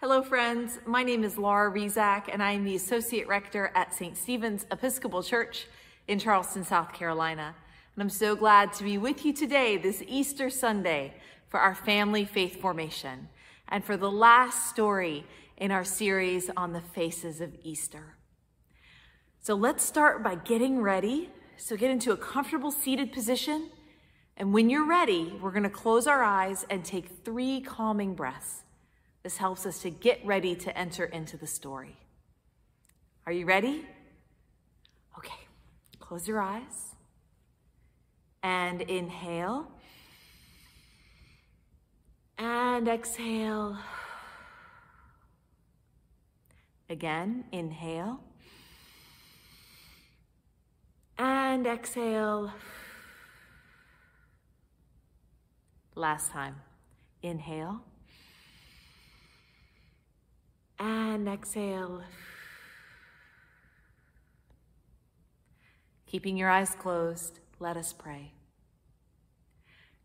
Hello, friends. My name is Laura Rizak, and I am the Associate Rector at St. Stephen's Episcopal Church in Charleston, South Carolina. And I'm so glad to be with you today, this Easter Sunday, for our family faith formation and for the last story in our series on the faces of Easter. So let's start by getting ready. So get into a comfortable seated position. And when you're ready, we're going to close our eyes and take three calming breaths. This helps us to get ready to enter into the story. Are you ready? Okay, close your eyes and inhale and exhale. Again, inhale and exhale. Last time, inhale and exhale. Keeping your eyes closed, let us pray.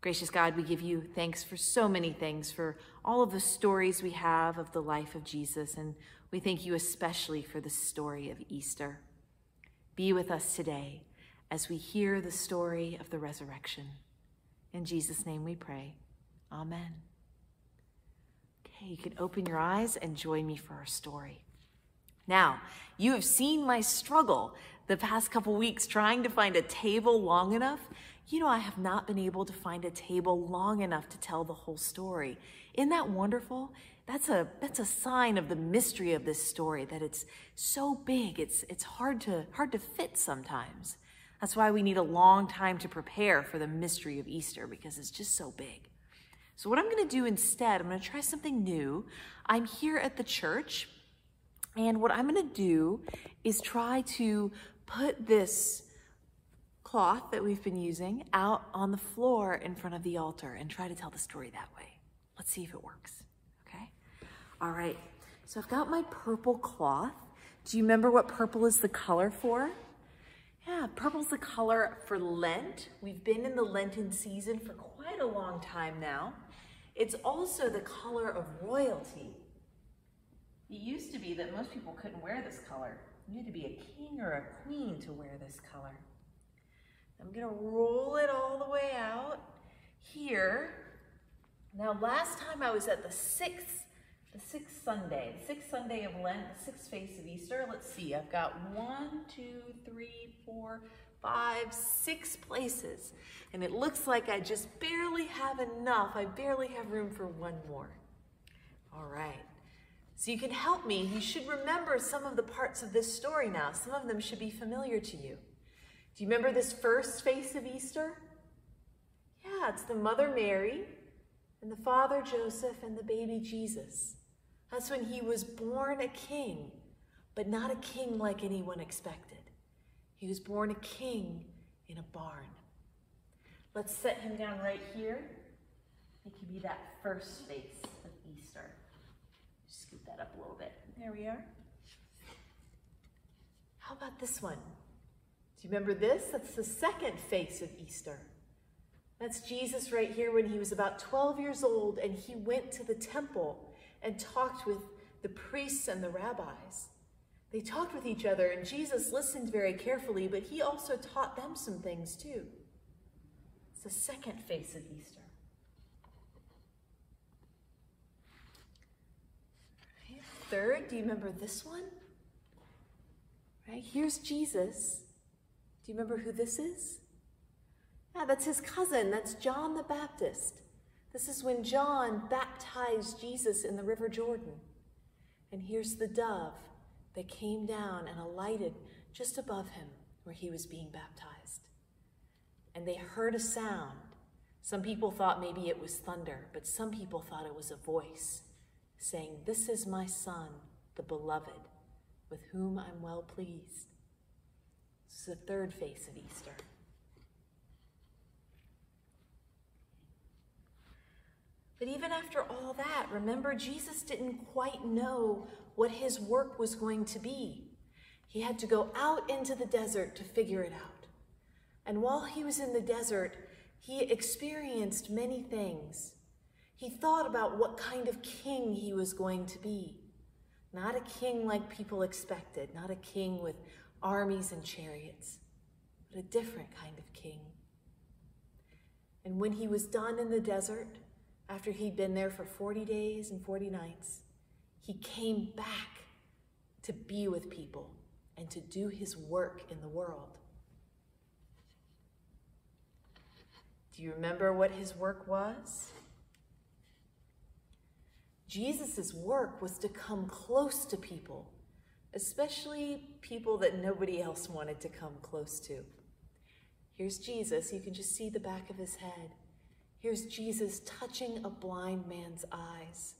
Gracious God, we give you thanks for so many things, for all of the stories we have of the life of Jesus, and we thank you especially for the story of Easter. Be with us today as we hear the story of the resurrection. In Jesus' name we pray. Amen. Okay, you can open your eyes and join me for our story. Now, you have seen my struggle the past couple weeks trying to find a table long enough you know, I have not been able to find a table long enough to tell the whole story. Isn't that wonderful? That's a, that's a sign of the mystery of this story, that it's so big, it's, it's hard, to, hard to fit sometimes. That's why we need a long time to prepare for the mystery of Easter, because it's just so big. So what I'm going to do instead, I'm going to try something new. I'm here at the church, and what I'm going to do is try to put this cloth that we've been using out on the floor in front of the altar and try to tell the story that way. Let's see if it works, okay? All right, so I've got my purple cloth. Do you remember what purple is the color for? Yeah, purple's the color for Lent. We've been in the Lenten season for quite a long time now. It's also the color of royalty. It used to be that most people couldn't wear this color. You had to be a king or a queen to wear this color. I'm gonna roll it all the way out here. Now, last time I was at the sixth, the sixth Sunday, the sixth Sunday of Lent, the sixth face of Easter. Let's see, I've got one, two, three, four, five, six places. And it looks like I just barely have enough. I barely have room for one more. All right. So you can help me. You should remember some of the parts of this story now. Some of them should be familiar to you. Do you remember this first face of Easter? Yeah, it's the mother Mary and the father Joseph and the baby Jesus. That's when he was born a king, but not a king like anyone expected. He was born a king in a barn. Let's set him down right here. It can be that first face of Easter. Scoot that up a little bit. There we are. How about this one? Do you remember this? That's the second face of Easter. That's Jesus right here when he was about 12 years old and he went to the temple and talked with the priests and the rabbis. They talked with each other and Jesus listened very carefully, but he also taught them some things too. It's the second face of Easter. Third, do you remember this one? Right, here's Jesus do you remember who this is? Yeah, that's his cousin. That's John the Baptist. This is when John baptized Jesus in the River Jordan. And here's the dove that came down and alighted just above him where he was being baptized. And they heard a sound. Some people thought maybe it was thunder, but some people thought it was a voice saying, This is my son, the beloved, with whom I'm well pleased. This is the third face of Easter. But even after all that, remember, Jesus didn't quite know what his work was going to be. He had to go out into the desert to figure it out. And while he was in the desert, he experienced many things. He thought about what kind of king he was going to be. Not a king like people expected, not a king with armies and chariots, but a different kind of king. And when he was done in the desert, after he'd been there for 40 days and 40 nights, he came back to be with people and to do his work in the world. Do you remember what his work was? Jesus' work was to come close to people, especially people that nobody else wanted to come close to. Here's Jesus. You can just see the back of his head. Here's Jesus touching a blind man's eyes.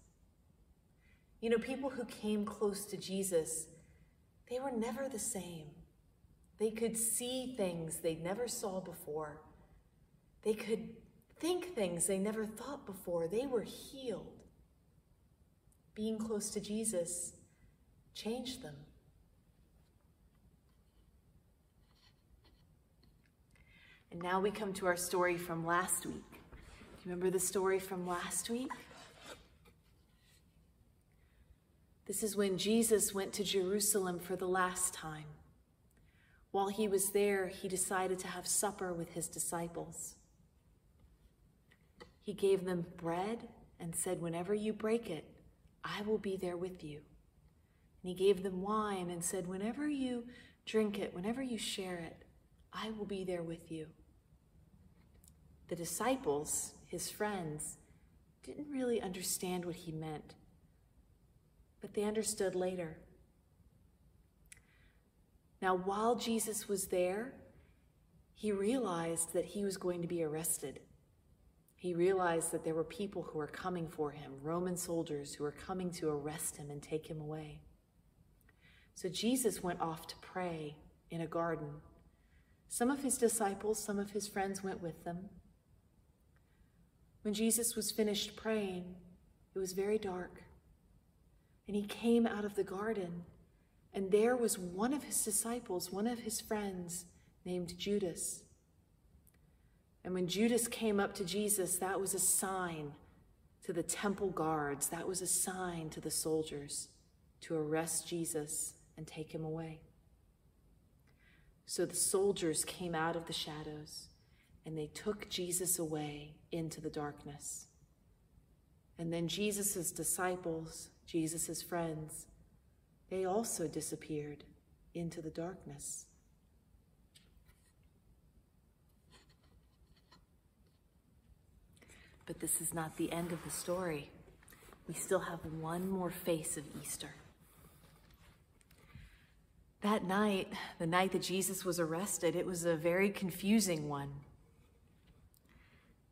You know, people who came close to Jesus, they were never the same. They could see things they never saw before. They could think things they never thought before. They were healed. Being close to Jesus changed them. And now we come to our story from last week. Remember the story from last week? This is when Jesus went to Jerusalem for the last time. While he was there, he decided to have supper with his disciples. He gave them bread and said, Whenever you break it, I will be there with you. And he gave them wine and said, Whenever you drink it, whenever you share it, I will be there with you. The disciples, his friends, didn't really understand what he meant, but they understood later. Now, while Jesus was there, he realized that he was going to be arrested. He realized that there were people who were coming for him, Roman soldiers who were coming to arrest him and take him away. So Jesus went off to pray in a garden. Some of his disciples, some of his friends went with them. When Jesus was finished praying, it was very dark. And he came out of the garden, and there was one of his disciples, one of his friends, named Judas. And when Judas came up to Jesus, that was a sign to the temple guards, that was a sign to the soldiers to arrest Jesus and take him away. So the soldiers came out of the shadows and they took Jesus away into the darkness. And then Jesus' disciples, Jesus' friends, they also disappeared into the darkness. But this is not the end of the story. We still have one more face of Easter. That night, the night that Jesus was arrested, it was a very confusing one.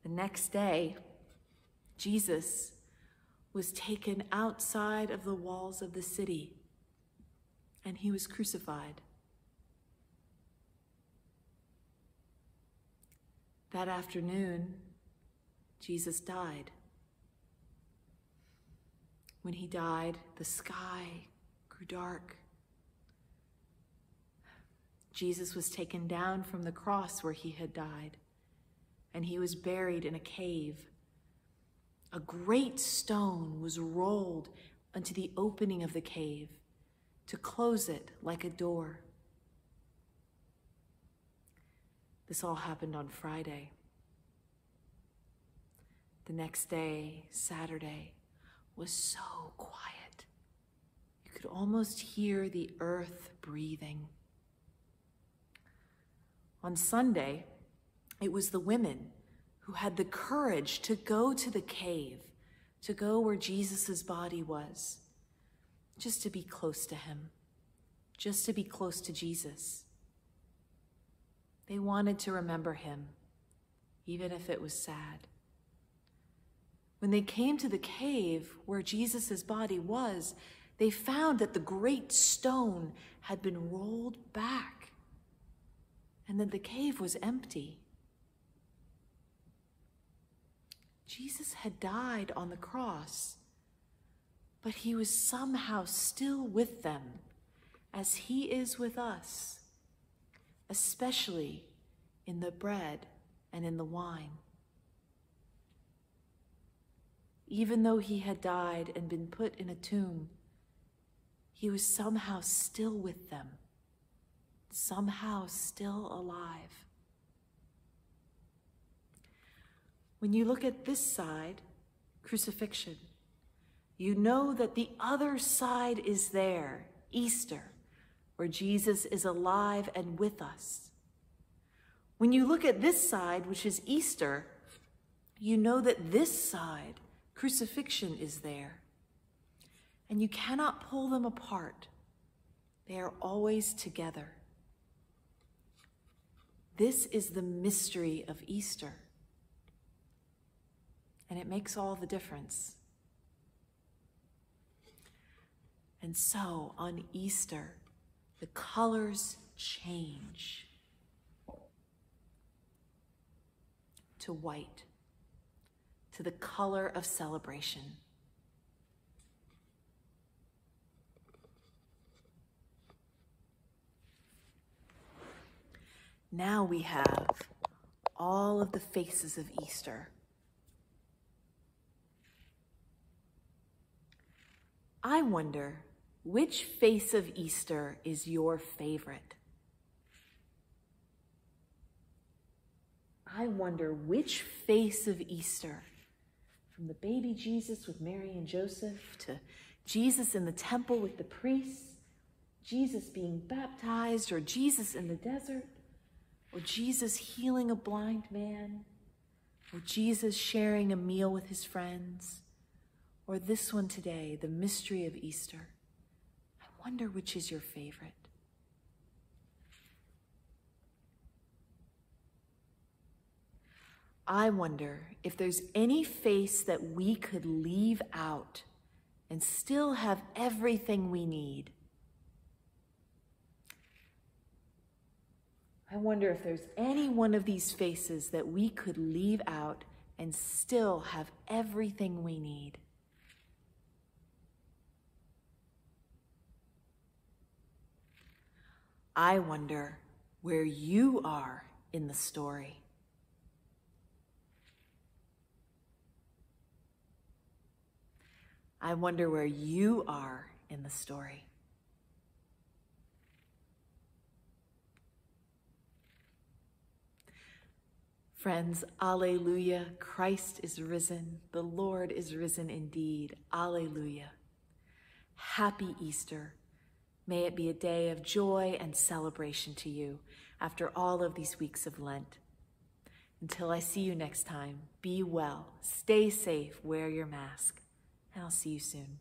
The next day, Jesus was taken outside of the walls of the city and he was crucified. That afternoon, Jesus died. When he died, the sky grew dark. Jesus was taken down from the cross where he had died and he was buried in a cave. A great stone was rolled into the opening of the cave to close it like a door. This all happened on Friday. The next day, Saturday, was so quiet. You could almost hear the earth breathing. On Sunday, it was the women who had the courage to go to the cave, to go where Jesus' body was, just to be close to him, just to be close to Jesus. They wanted to remember him, even if it was sad. When they came to the cave where Jesus' body was, they found that the great stone had been rolled back and that the cave was empty. Jesus had died on the cross, but he was somehow still with them as he is with us, especially in the bread and in the wine. even though he had died and been put in a tomb, he was somehow still with them, somehow still alive. When you look at this side, crucifixion, you know that the other side is there, Easter, where Jesus is alive and with us. When you look at this side, which is Easter, you know that this side, crucifixion, is there. And you cannot pull them apart. They are always together. This is the mystery of Easter. And it makes all the difference. And so on Easter, the colors change to white, to the color of celebration. Now we have all of the faces of Easter. I wonder which face of Easter is your favorite? I wonder which face of Easter, from the baby Jesus with Mary and Joseph to Jesus in the temple with the priests, Jesus being baptized, or Jesus in the desert, or Jesus healing a blind man, or Jesus sharing a meal with his friends, or this one today, the mystery of Easter. I wonder which is your favorite. I wonder if there's any face that we could leave out and still have everything we need. I wonder if there's any one of these faces that we could leave out and still have everything we need. I wonder where you are in the story. I wonder where you are in the story. Friends, Alleluia, Christ is risen, the Lord is risen indeed. Alleluia. Happy Easter. May it be a day of joy and celebration to you after all of these weeks of Lent. Until I see you next time, be well, stay safe, wear your mask, and I'll see you soon.